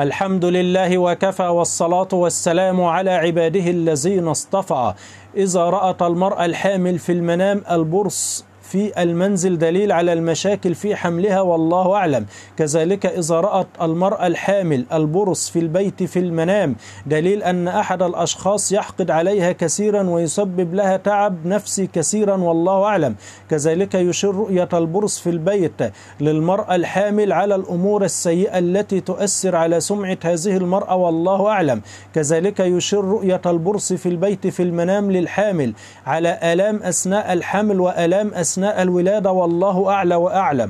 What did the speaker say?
الحمد لله وكفى والصلاة والسلام على عباده الذين اصطفى. إذا رأت المرأة الحامل في المنام البرص في المنزل دليل على المشاكل في حملها والله أعلم. كذلك إذا رأت المرأة الحامل البرص في البيت في المنام دليل أن أحد الأشخاص يحقد عليها كثيرا ويسبب لها تعب نفسي كثيرا والله أعلم. كذلك يشير رؤية البرص في البيت للمرأة الحامل على الأمور السيئة التي تؤثر على سمعة هذه المرأة والله أعلم. كذلك يشير رؤية البرص في البيت في المنام للحامل على آلام أثناء الحمل وآلام أثناء الولادة والله أعلى وأعلم.